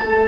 you.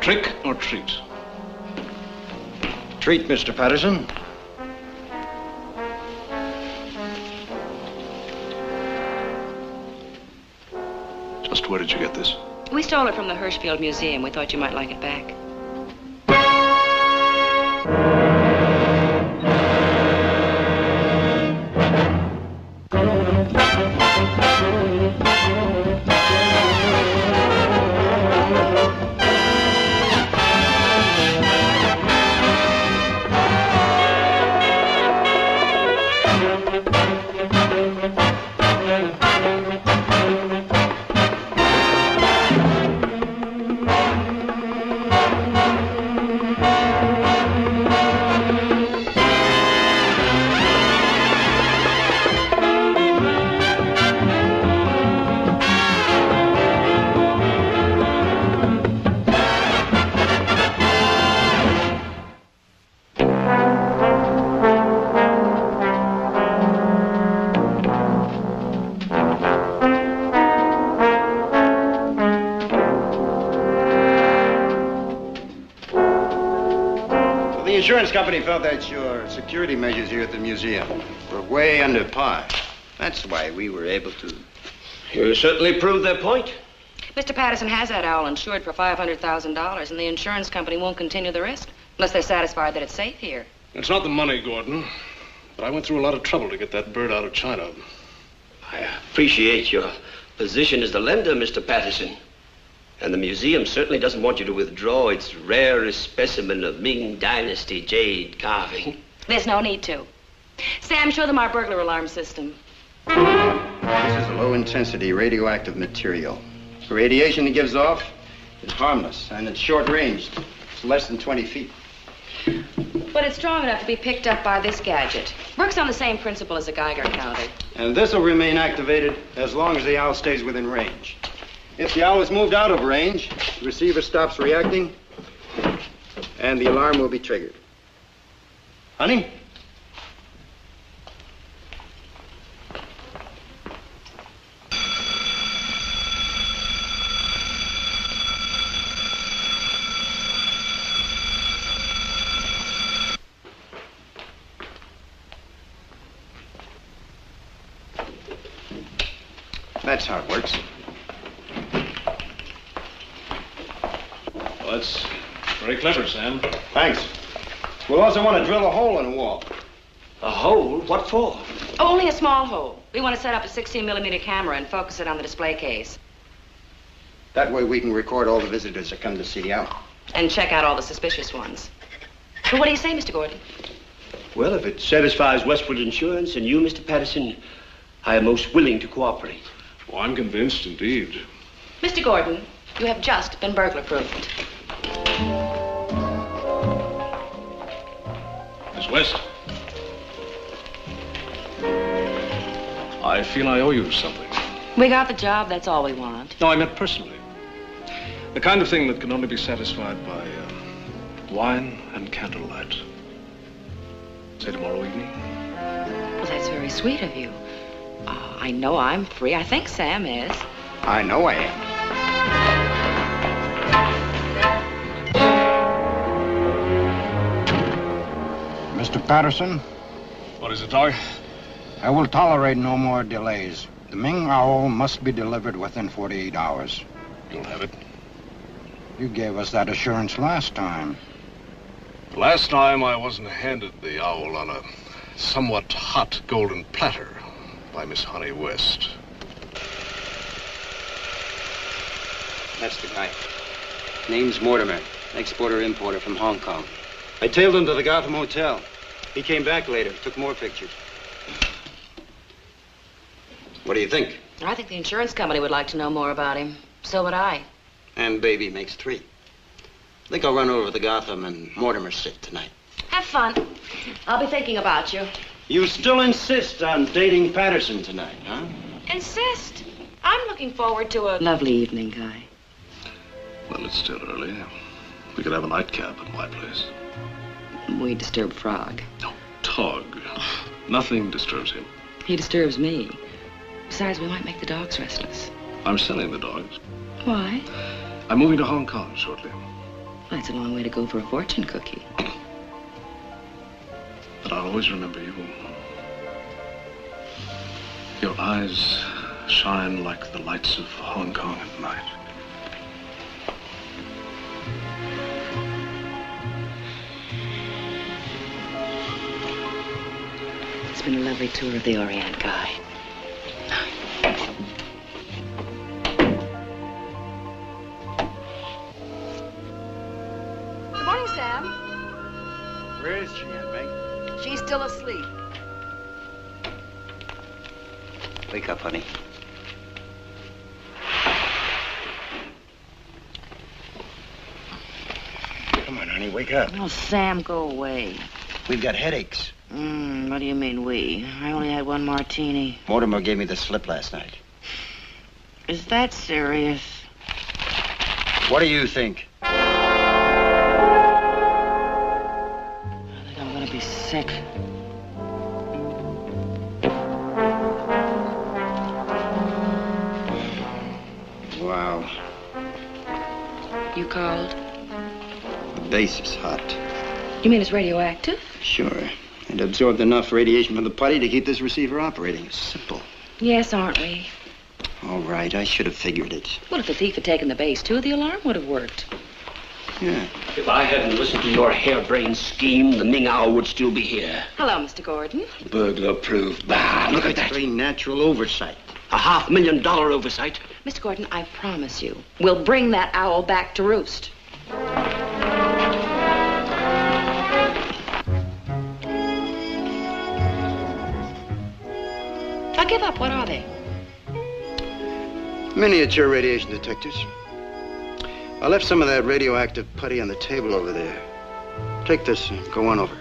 Trick or treat? Treat, Mr. Patterson. Just where did you get this? We stole it from the Hirschfield Museum. We thought you might like it back. Insurance company felt that your security measures here at the museum were way under par. That's why we were able to. You certainly proved their point. Mr. Patterson has that owl insured for $500,000, and the insurance company won't continue the risk unless they're satisfied that it's safe here. It's not the money, Gordon. But I went through a lot of trouble to get that bird out of China. I appreciate your position as the lender, Mr. Patterson. And the museum certainly doesn't want you to withdraw its rarest specimen of Ming Dynasty jade carving. There's no need to. Sam, show them our burglar alarm system. This is a low-intensity radioactive material. The radiation it gives off is harmless, and it's short-ranged. It's less than 20 feet. But it's strong enough to be picked up by this gadget. Works on the same principle as a Geiger counter. And this will remain activated as long as the owl stays within range. If the owl is moved out of range, the receiver stops reacting, and the alarm will be triggered. Honey? That's how it works. Well, that's very clever, Sam. Thanks. We'll also want to drill a hole in the wall. A hole? What for? Oh, only a small hole. We want to set up a 16 millimeter camera and focus it on the display case. That way we can record all the visitors that come to see the owl. And check out all the suspicious ones. But what do you say, Mr. Gordon? Well, if it satisfies Westwood Insurance and you, Mr. Patterson, I am most willing to cooperate. Oh, I'm convinced, indeed. Mr. Gordon, you have just been burglar West. I feel I owe you something. We got the job, that's all we want. No, I meant personally. The kind of thing that can only be satisfied by uh, wine and candlelight. Say tomorrow evening. Well, that's very sweet of you. Uh, I know I'm free. I think Sam is. I know I am. Mr. Patterson, What is it, Doc? I will tolerate no more delays. The Ming Owl must be delivered within 48 hours. You'll have it. You gave us that assurance last time. Last time I wasn't handed the owl on a somewhat hot golden platter by Miss Honey West. That's the guy. Name's Mortimer, exporter-importer from Hong Kong. I tailed him to the Gotham Hotel. He came back later, took more pictures. What do you think? I think the insurance company would like to know more about him. So would I. And baby makes three. I think I'll run over to Gotham and Mortimer sit tonight. Have fun. I'll be thinking about you. You still insist on dating Patterson tonight, huh? Insist. I'm looking forward to a lovely evening, Guy. Well, it's still early. We could have a nightcap at my place. We disturb Frog. No, Tog. Nothing disturbs him. He disturbs me. Besides, we might make the dogs restless. I'm selling the dogs. Why? I'm moving to Hong Kong shortly. That's a long way to go for a fortune cookie. But I'll always remember you. Your eyes shine like the lights of Hong Kong at night. Been a lovely tour of the Orient, Guy. Good morning, Sam. Where is she, Aunt Meg? She's still asleep. Wake up, honey. Come on, honey, wake up. Oh, Sam, go away. We've got headaches. Mm, what do you mean, we? I only had one martini. Mortimer gave me the slip last night. Is that serious? What do you think? I think I'm gonna be sick. Wow, You called? the base is hot. You mean it's radioactive? Sure. It absorbed enough radiation from the putty to keep this receiver operating. It's simple. Yes, aren't we? All right, I should have figured it. Well, if the thief had taken the base, too, the alarm would have worked. Yeah. If I hadn't listened to your harebrained scheme, the Ming Owl would still be here. Hello, Mr. Gordon. Burglar proof. Bah, look at that. Very natural oversight. A half million dollar oversight. Mr. Gordon, I promise you, we'll bring that owl back to roost. Give up. What are they? Miniature radiation detectors. I left some of that radioactive putty on the table over there. Take this and go on over.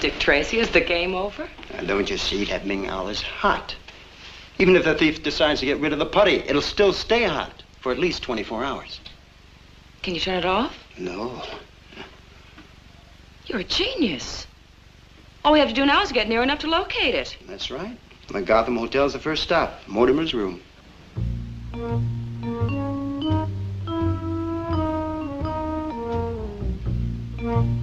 Dick Tracy. Is the game over? Now, don't you see that Ming owl is hot? Even if the thief decides to get rid of the putty, it'll still stay hot for at least 24 hours. Can you turn it off? No. You're a genius. All we have to do now is get near enough to locate it. That's right. The Gotham Hotel's the first stop. Mortimer's room. Hello.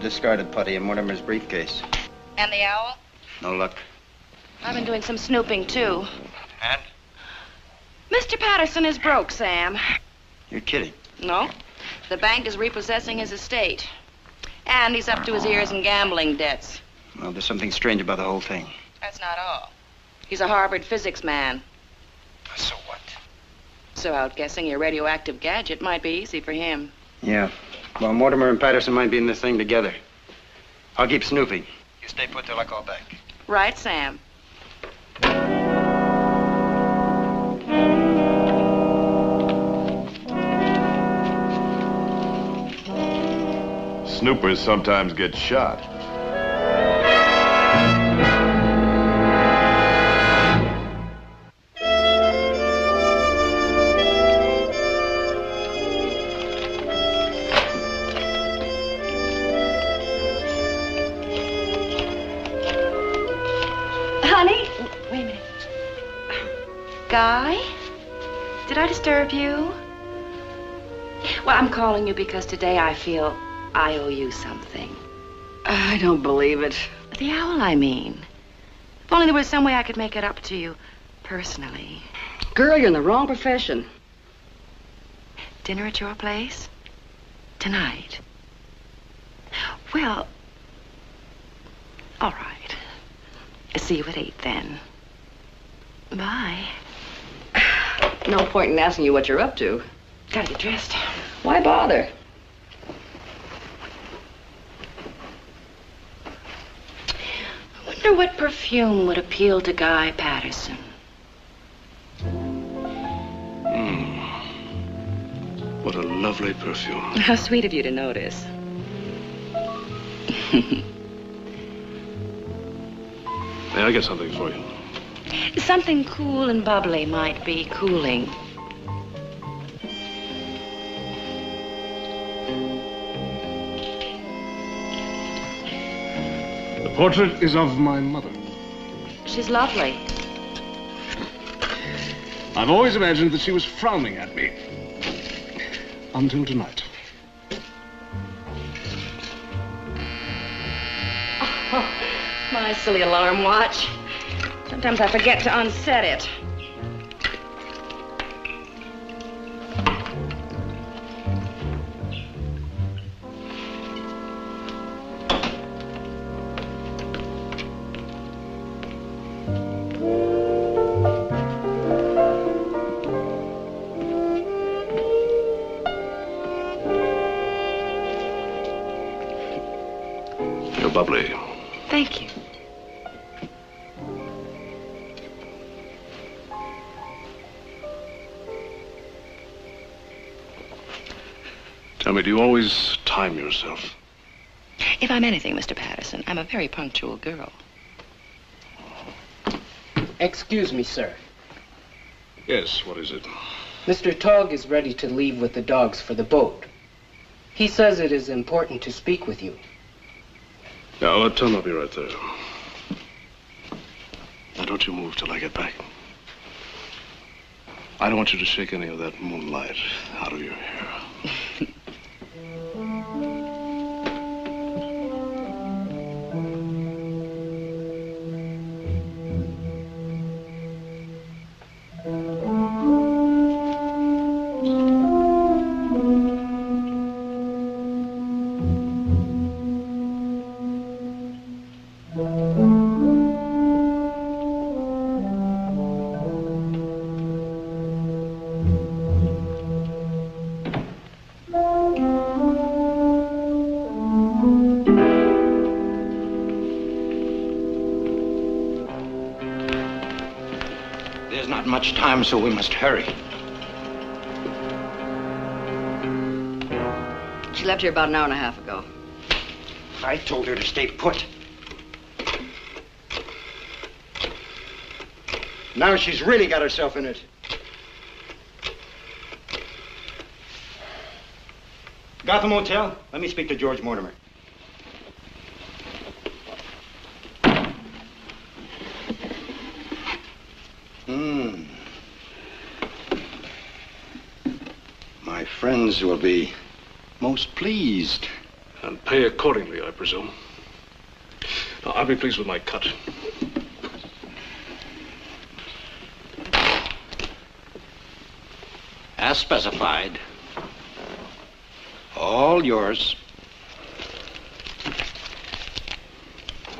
Discarded putty in Mortimer's briefcase. And the owl? No luck. I've been doing some snooping, too. And? Mr. Patterson is broke, Sam. You're kidding. No. The bank is repossessing his estate. And he's up to his ears in gambling debts. Well, there's something strange about the whole thing. That's not all. He's a Harvard physics man. So what? So outguessing your radioactive gadget might be easy for him. Yeah. Well, Mortimer and Patterson might be in this thing together. I'll keep snooping. You stay put till I call back. Right, Sam? Snoopers sometimes get shot. Guy? Did I disturb you? Well, I'm calling you because today I feel I owe you something. I don't believe it. The owl, I mean. If only there was some way I could make it up to you personally. Girl, you're in the wrong profession. Dinner at your place? Tonight? Well, all right. See you at eight then. Bye. No point in asking you what you're up to. Gotta get dressed. Why bother? I wonder what perfume would appeal to Guy Patterson. Hmm. What a lovely perfume. How sweet of you to notice. May I get something for you? Something cool and bubbly might be cooling. The portrait is of my mother. She's lovely. I've always imagined that she was frowning at me. Until tonight. Oh, My silly alarm watch. Sometimes I forget to unset it. Tell me, do you always time yourself? If I'm anything, Mr. Patterson, I'm a very punctual girl. Excuse me, sir. Yes, what is it? Mr. Tog is ready to leave with the dogs for the boat. He says it is important to speak with you. Now, let Tom, I'll be right there. Now, don't you move till I get back. I don't want you to shake any of that moonlight out of your hair. Much time, so we must hurry. She left here about an hour and a half ago. I told her to stay put. Now she's really got herself in it. Gotham Hotel, let me speak to George Mortimer. Friends will be most pleased. And pay accordingly, I presume. Now, I'll be pleased with my cut. As specified. All yours.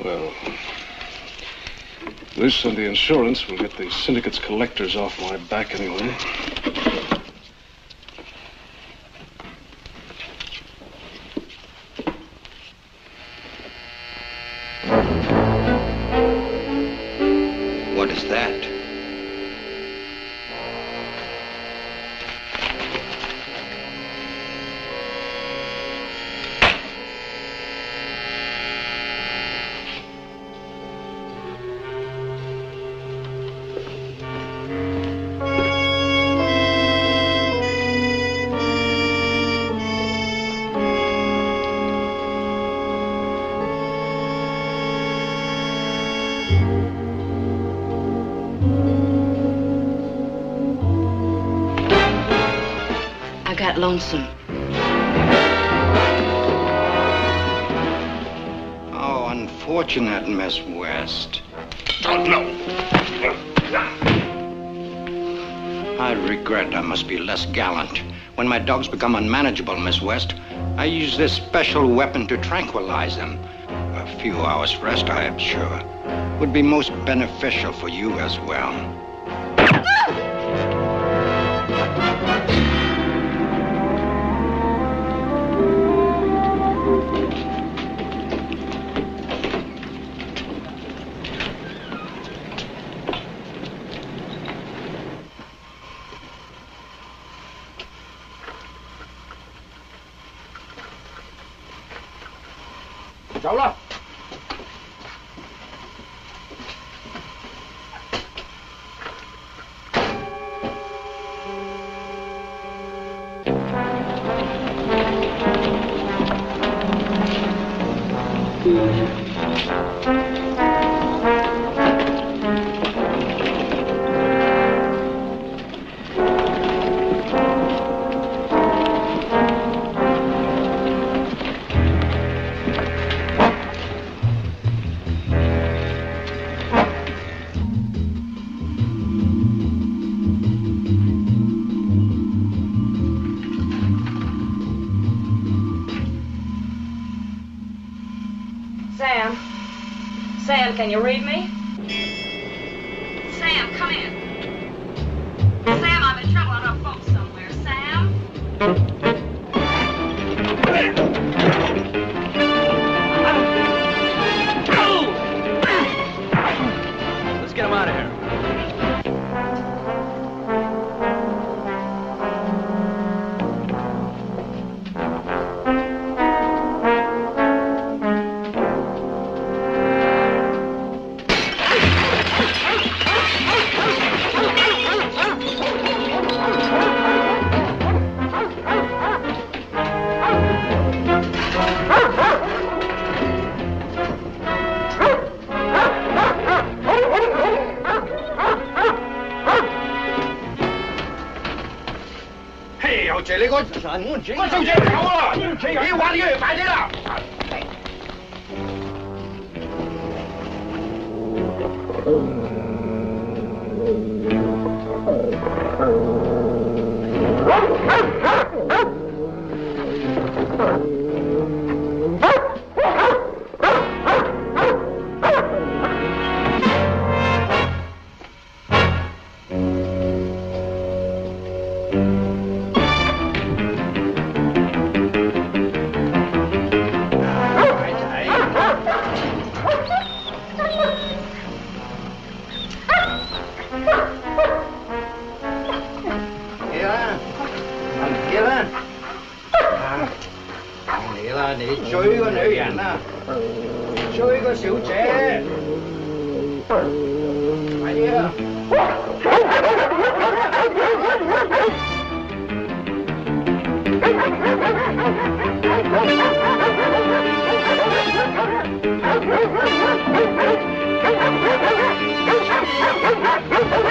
Well, this and the insurance will get the syndicate's collectors off my back anyway. Lonesome. Oh, unfortunate, Miss West. Oh, no. I regret I must be less gallant. When my dogs become unmanageable, Miss West, I use this special weapon to tranquilize them. A few hours rest, I am sure, would be most beneficial for you as well. Zola! In. Sam, I'm in trouble on a boat somewhere. Sam? 我手机掉了。你我的也白的你追個女人啊，追個小姐，快啲啊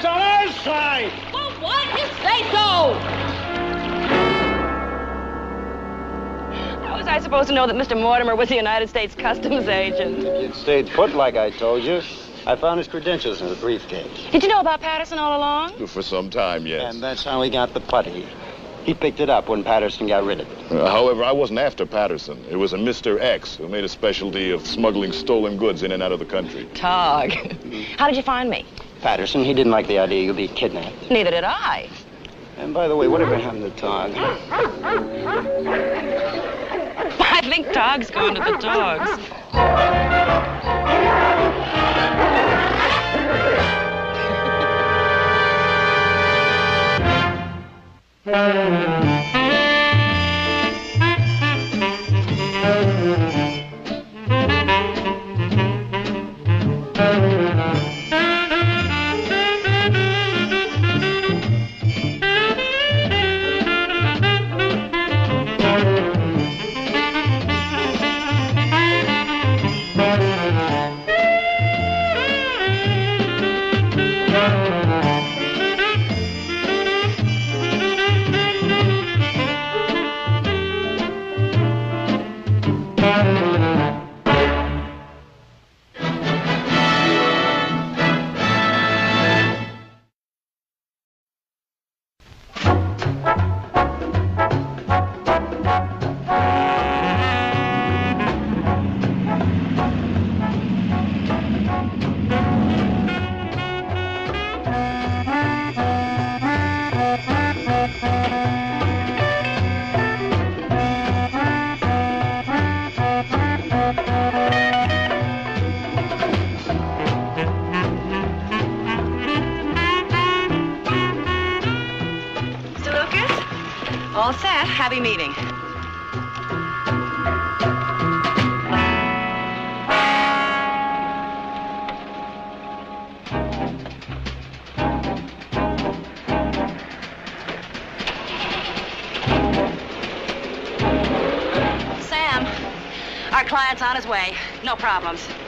Mortimer's on our side! Well, what? You say so. How was I supposed to know that Mr. Mortimer was the United States Customs agent? If you'd stayed put like I told you, I found his credentials in the briefcase. Did you know about Patterson all along? For some time, yes. And that's how he got the putty. He picked it up when Patterson got rid of it. Uh, however, I wasn't after Patterson. It was a Mr. X who made a specialty of smuggling stolen goods in and out of the country. Tog. How did you find me? Patterson. He didn't like the idea you'd be kidnapped. Neither did I. And by the way, whatever happened to Tog? I think dogs go gone to the dogs. Problems.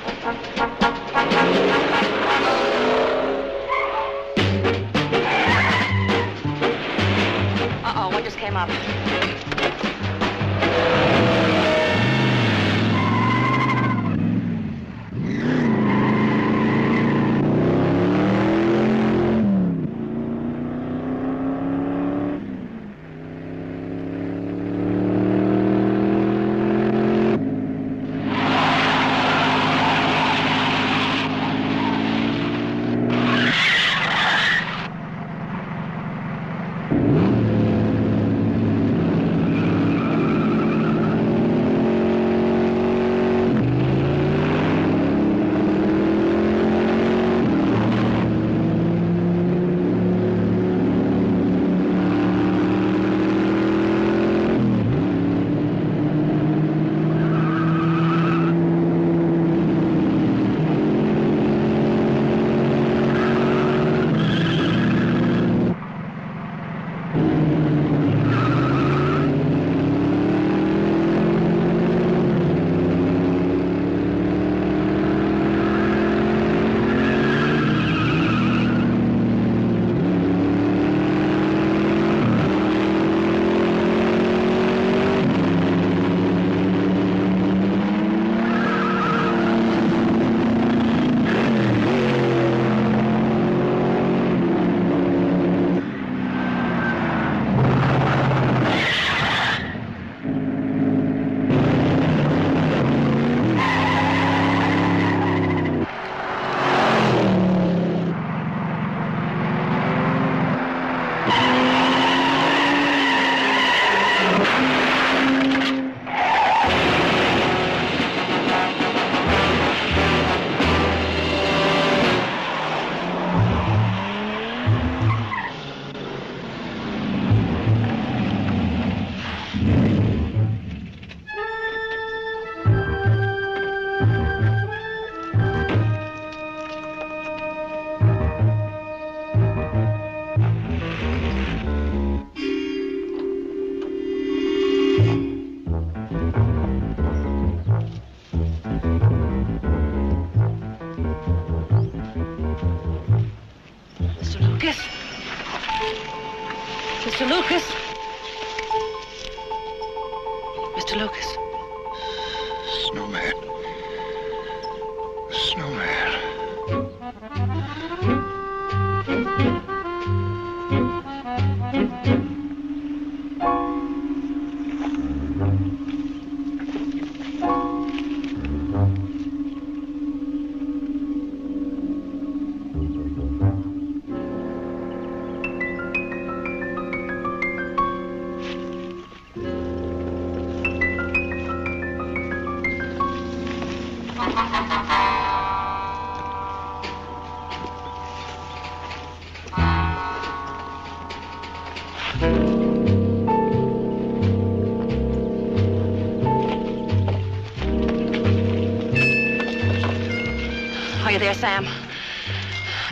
Sam?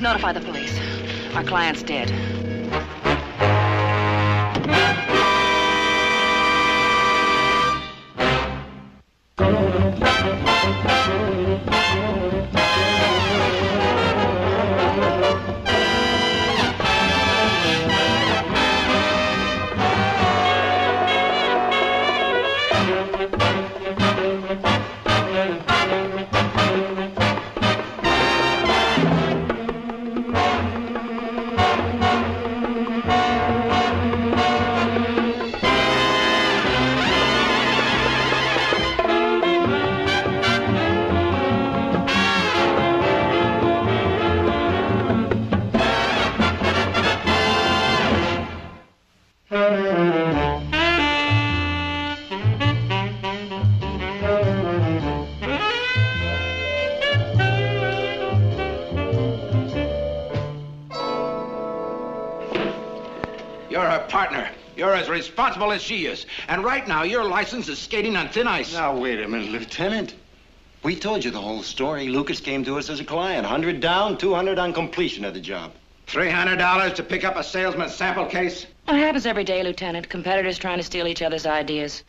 Notify the police. Our client's dead. Responsible as she is. And right now, your license is skating on thin ice. Now, wait a minute, Lieutenant. We told you the whole story. Lucas came to us as a client. 100 down, 200 on completion of the job. $300 to pick up a salesman's sample case? It happens every day, Lieutenant. Competitors trying to steal each other's ideas.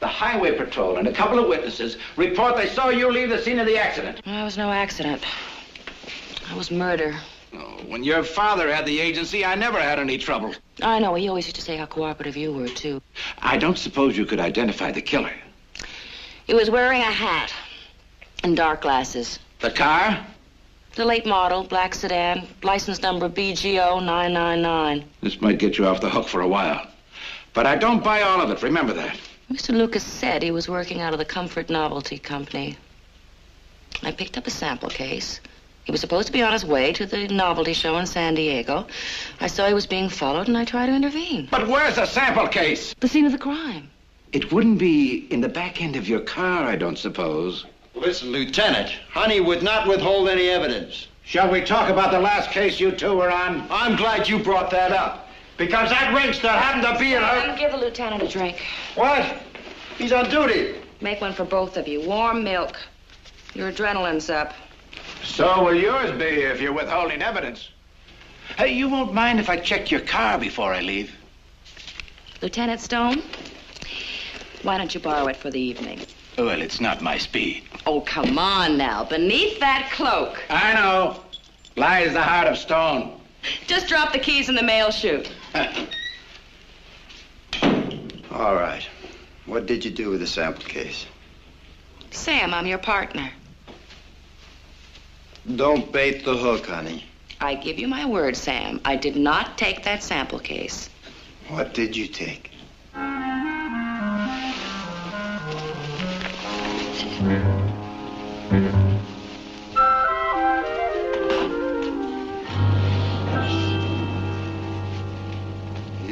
The highway patrol and a couple of witnesses report they saw you leave the scene of the accident. Well, it was no accident. It was murder. Oh, when your father had the agency, I never had any trouble. I know. He always used to say how cooperative you were, too. I don't suppose you could identify the killer. He was wearing a hat and dark glasses. The car? The late model, black sedan, license number BGO 999. This might get you off the hook for a while. But I don't buy all of it. Remember that. Mr. Lucas said he was working out of the Comfort Novelty Company. I picked up a sample case. He was supposed to be on his way to the novelty show in San Diego. I saw he was being followed, and I tried to intervene. But where's the sample case? The scene of the crime. It wouldn't be in the back end of your car, I don't suppose. Listen, Lieutenant, Honey would not withhold any evidence. Shall we talk about the last case you two were on? I'm glad you brought that up. Because that ringster happened to be in her... Give the lieutenant a drink. What? He's on duty. Make one for both of you. Warm milk. Your adrenaline's up. So will yours be if you're withholding evidence. Hey, you won't mind if I check your car before I leave? Lieutenant Stone, why don't you borrow it for the evening? Well, it's not my speed. Oh, come on now. Beneath that cloak. I know. Lies the heart of stone. Just drop the keys in the mail chute. All right. What did you do with the sample case? Sam, I'm your partner. Don't bait the hook, honey. I give you my word, Sam. I did not take that sample case. What did you take?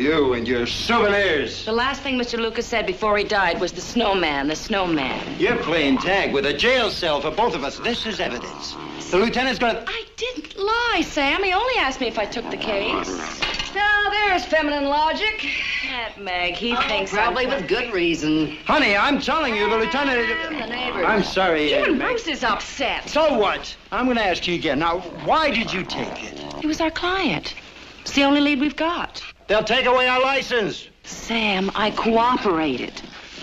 You and your souvenirs. The last thing Mr. Lucas said before he died was the snowman, the snowman. You're playing tag with a jail cell for both of us. This is evidence. The lieutenant's gonna... I didn't lie, Sam. He only asked me if I took the case. Now, there's feminine logic. That Meg, he Oh, thinks probably I'm... with good reason. Honey, I'm telling you, the lieutenant... The neighbors. I'm sorry, uh, Even Meg. Bruce is upset. So what? I'm gonna ask you again. Now, why did you take it? He was our client. It's the only lead we've got. They'll take away our license. Sam, I cooperated.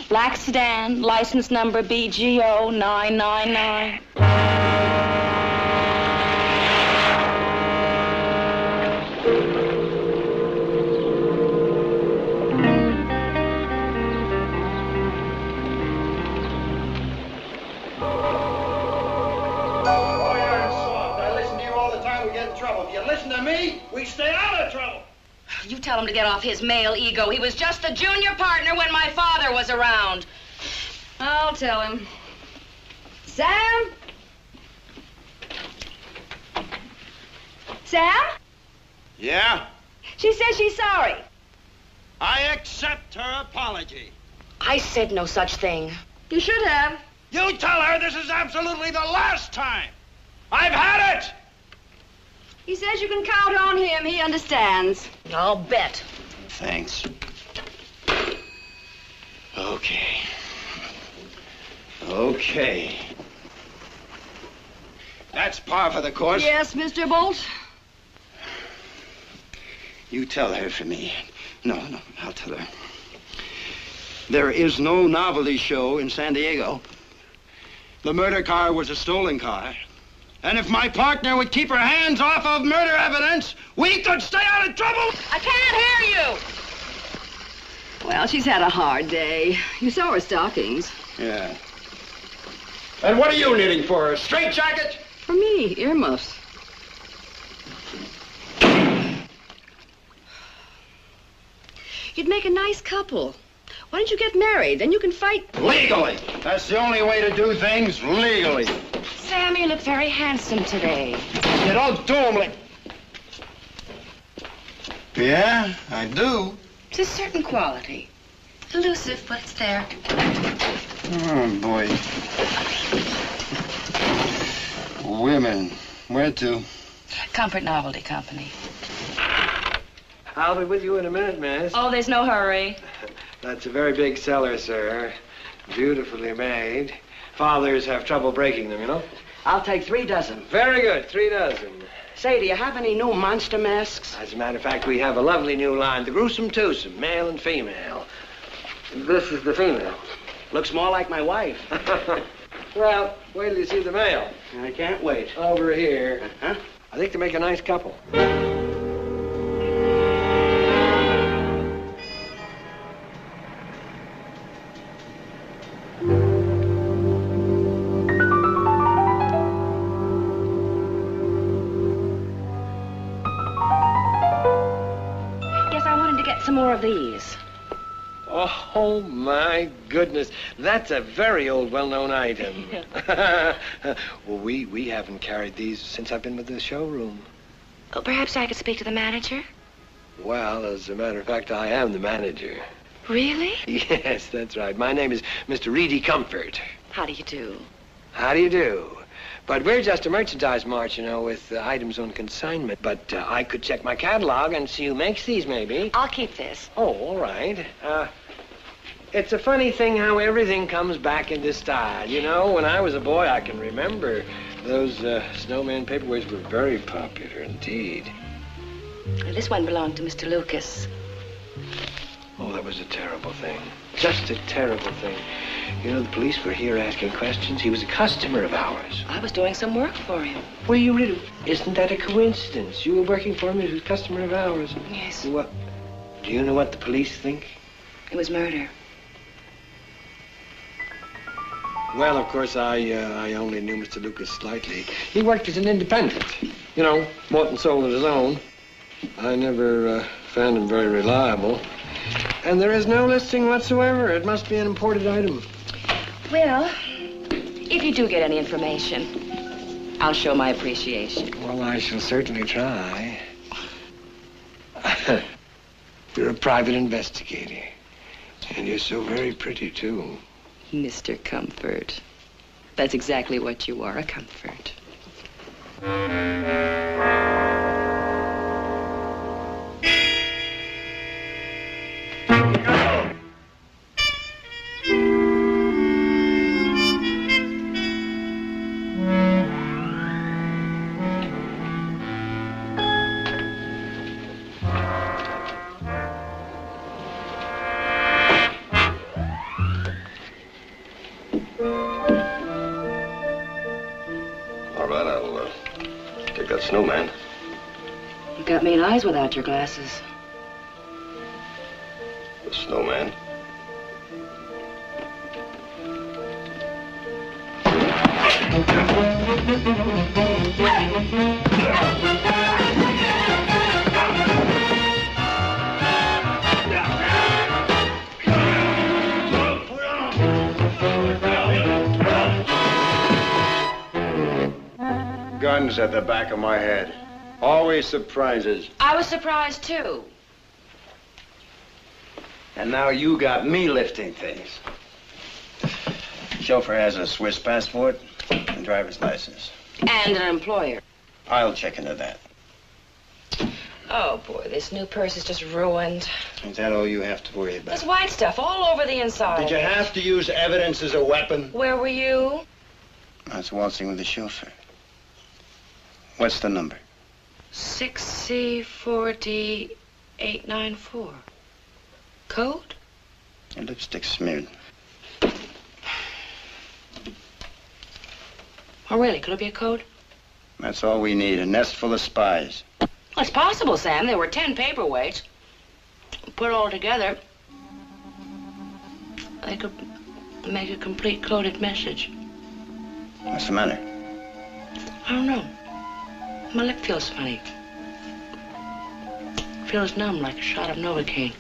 Black sedan, license number BGO 999. I listen to you all the time, we get in You tell him to get off his male ego. He was just the junior partner when my father was around. I'll tell him. Sam? Sam? Yeah? She says she's sorry. I accept her apology. I said no such thing. You should have. You tell her this is absolutely the last time. I've had it. He says you can count on him. He understands. I'll bet. Thanks. Okay. Okay. That's par for the course. Yes, Mr. Bolt? You tell her for me. No, no, I'll tell her. There is no novelty show in San Diego. The murder car was a stolen car. And if my partner would keep her hands off of murder evidence, we could stay out of trouble. I can't hear you. Well, she's had a hard day. You saw her stockings. Yeah. And what are you knitting for? A straight jacket? For me, earmuffs. You'd make a nice couple. Why don't you get married? Then you can fight. Legally. That's the only way to do things legally. Sam, you look very handsome today. You don't do 'em like... Yeah, I do. It's a certain quality. Elusive, but it's there. Oh, boy. Women. Where to? Comfort Novelty Company. I'll be with you in a minute, miss. Oh, there's no hurry. That's a very big seller, sir. Beautifully made. Fathers have trouble breaking them, you know. I'll take three dozen. Very good, three dozen. Say, do you have any new monster masks? As a matter of fact, we have a lovely new line, the Gruesome Twosome, male and female. This is the female. Looks more like my wife. Well, wait till you see the male. I can't wait. Over here. Huh? I think they make a nice couple. Goodness. That's a very old, well-known item. well, we, we haven't carried these since I've been with the showroom. Oh, perhaps I could speak to the manager? Well, as a matter of fact, I am the manager. Really? Yes, that's right. My name is Mr. Reedy Comfort. How do you do? How do you do? But we're just a merchandise mart, you know, with uh, items on consignment. But uh, I could check my catalog and see who makes these, maybe. I'll keep this. Oh, all right. Uh, it's a funny thing how everything comes back into style. You know, when I was a boy, I can remember those uh, snowman paperweights were very popular indeed. This one belonged to Mr. Lucas. Oh, that was a terrible thing. Just a terrible thing. You know, the police were here asking questions. He was a customer of ours. I was doing some work for him. Were you really? Isn't that a coincidence? You were working for him as a customer of ours. Yes. What? Do you know what the police think? It was murder. Well, of course, I uh, I only knew Mr. Lucas slightly. He worked as an independent. You know, bought and sold on his own. I never uh, found him very reliable. And there is no listing whatsoever. It must be an imported item. Well, if you do get any information, I'll show my appreciation. Well, I shall certainly try. you're a private investigator. And you're so very pretty, too. Mr. Comfort. That's exactly what you are, a comfort. Your glasses. The snowman. Guns at the back of my head. Always surprises. I was surprised, too. And now you got me lifting things. Chauffeur has a Swiss passport and driver's license. And an employer. I'll check into that. Oh, boy, this new purse is just ruined. Is that all you have to worry about? There's white stuff all over the inside. Did you have to use evidence as a weapon? Where were you? I was waltzing with the chauffeur. What's the number? 6C4D894. Code? Your lipstick smeared. Oh, really? Could it be a code? That's all we need. A nest full of spies. Well, it's possible, Sam. There were ten paperweights. Put all together, they could make a complete coded message. What's the matter? I don't know. My lip feels funny. Feels numb like a shot of Novocaine.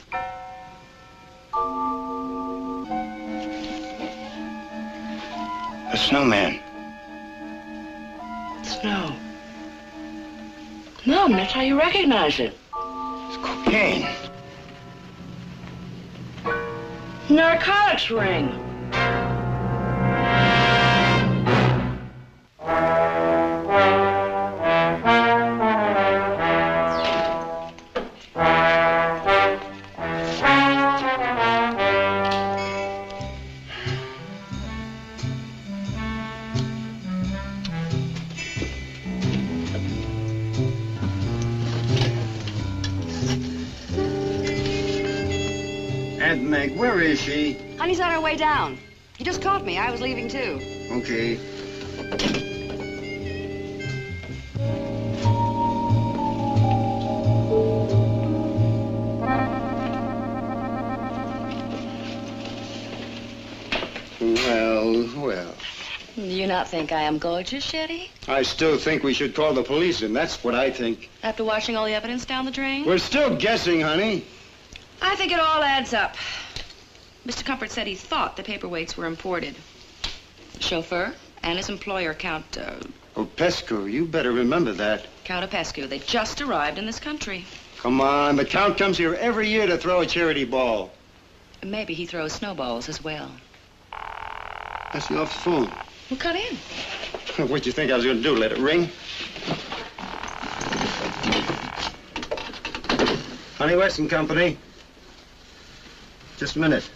The snowman. Snow. Numb, that's how you recognize it. It's cocaine. Narcotics ring. Where is she? Honey's on her way down. He just caught me. I was leaving too. Okay. Well, well. Do you not think I am gorgeous, Shetty? I still think we should call the police, and that's what I think. After washing all the evidence down the drain? We're still guessing, honey. I think it all adds up. Mr. Comfort said he thought the paperweights were imported. The chauffeur and his employer, Count, uh, Oh, Pesco, you better remember that. Count Opescu. They just arrived in this country. Come on, the Count comes here every year to throw a charity ball. Maybe he throws snowballs as well. That's the phone. Well, cut in. What'd you think I was going to do, let it ring? Honey West and Company. Just a minute.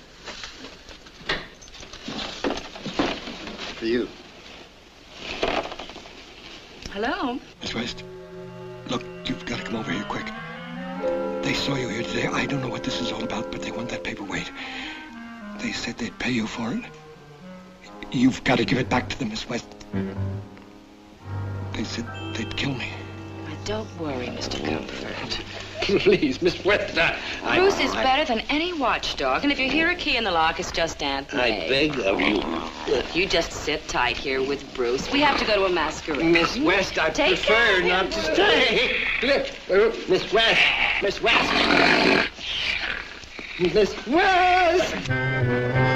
For you. Hello? Miss West, look, you've got to come over here quick. They saw you here today. I don't know what this is all about, but they want that paperweight. They said they'd pay you for it. You've got to give it back to them, Miss West. They said they'd kill me. Don't worry, Mr. Comfort. Please, Miss. I- Bruce is I- better than any watchdog, and if you hear a key in the lock, it's just Aunt Meg. I beg of you. You just sit tight here with Bruce. We have to go to a masquerade. Miss West, I Take prefer care not to stay. Look, uh, Miss West, Miss West. Miss West!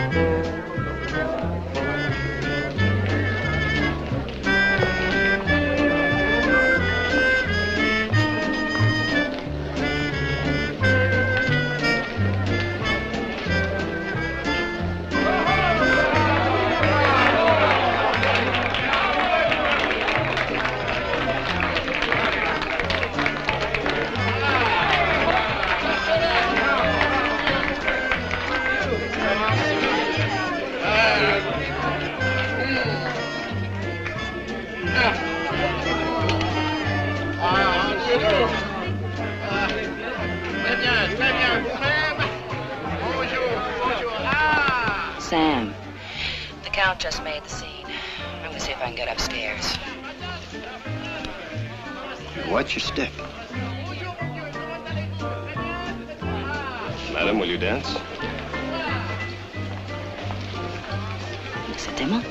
Watch your step. Madam, will you dance? Acceptez-moi.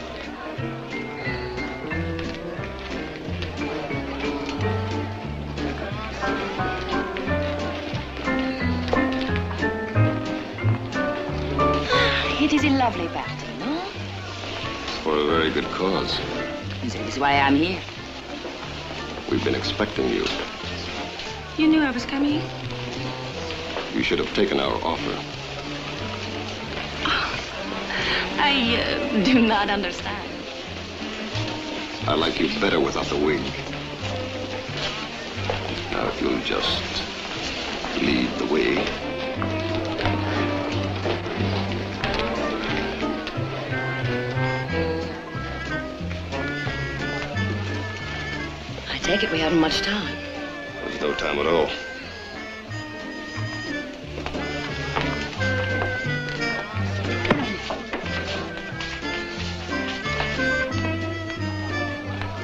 Ah, it is a lovely party, no? For a very good cause. That is why I'm here. We've been expecting you. You knew I was coming? You should have taken our offer. I uh, do not understand. I like you better without the wig. Now, if you'll just lead the way. Take it we haven't much time. There's no time at all.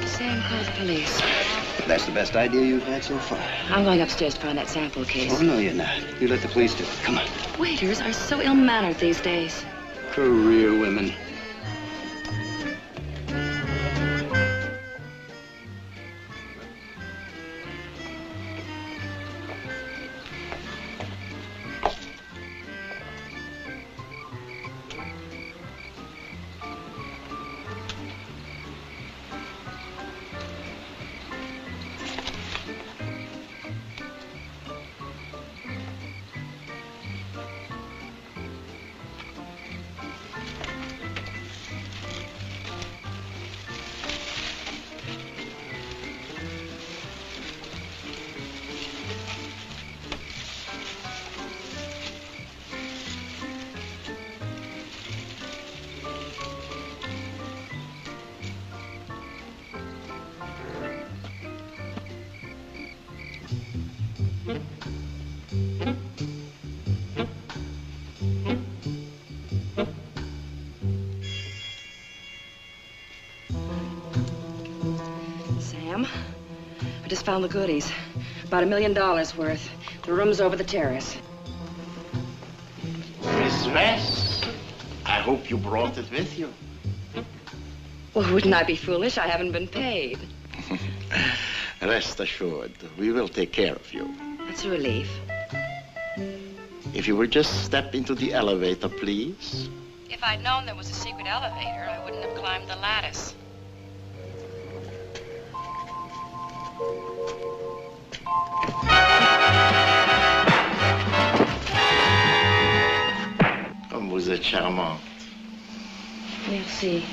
Sam, call the police. That's the best idea you've had so far. I'm going upstairs to find that sample case. Oh, no, you're not. You let the police do it. Come on. Waiters are so ill-mannered these days. Career women. Found the goodies. About a million dollars worth. The room's over the terrace. Miss West, I hope you brought it with you. Well, wouldn't I be foolish? I haven't been paid. Rest assured, we will take care of you. That's a relief. If you will just step into the elevator, please. If I'd known there was a secret elevator, I wouldn't have climbed the lattice. Êtes charmante. Merci.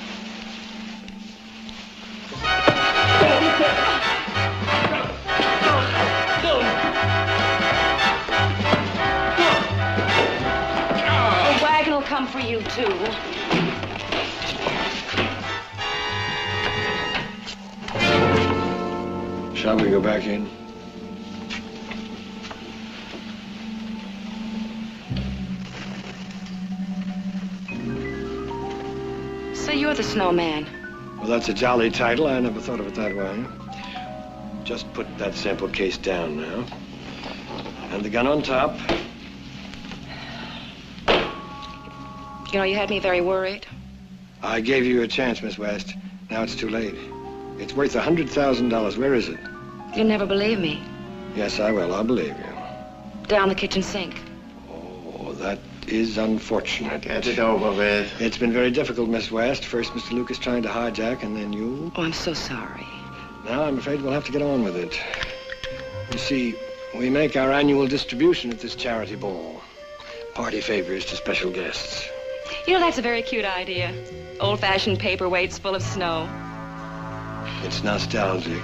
The wagon will come for you, too. Shall we go back in? So you're the snowman. Well, that's a jolly title. I never thought of it that way. Just put that sample case down now. And the gun on top. You know, you had me very worried. I gave you a chance, Miss West. Now it's too late. It's worth a $100,000. Where is it? You'll never believe me. Yes, I will. I'll believe you. Down the kitchen sink. Oh, that is unfortunate. Get it over with. It's been very difficult, Miss West. First Mr. Lucas trying to hijack, and then you. Oh, I'm so sorry. Now I'm afraid we'll have to get on with it. You see, we make our annual distribution at this charity ball. Party favors to special guests. You know, that's a very cute idea. Old-fashioned paperweights full of snow. It's nostalgic.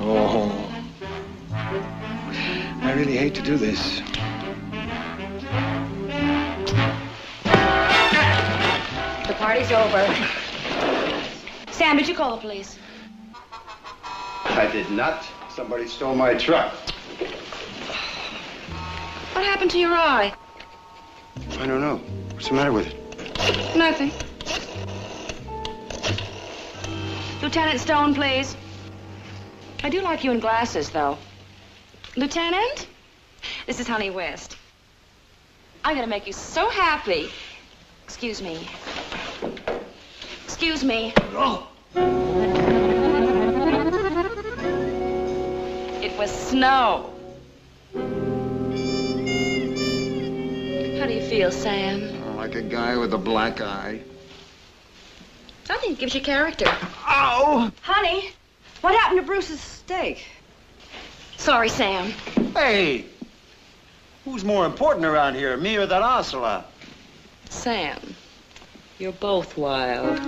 Oh. I really hate to do this. Party's over. Sam, did you call the police? I did not. Somebody stole my truck. What happened to your eye? I don't know. What's the matter with it? Nothing. Lieutenant Stone, please. I do like you in glasses, though. Lieutenant? This is Honey West. I'm gonna make you so happy. Excuse me. Excuse me. It was snow. How do you feel, Sam? Oh, like a guy with a black eye. I think it gives you character. Ow! Honey, what happened to Bruce's steak? Sorry, Sam. Hey! Who's more important around here, me or that ocelot? Sam, you're both wild.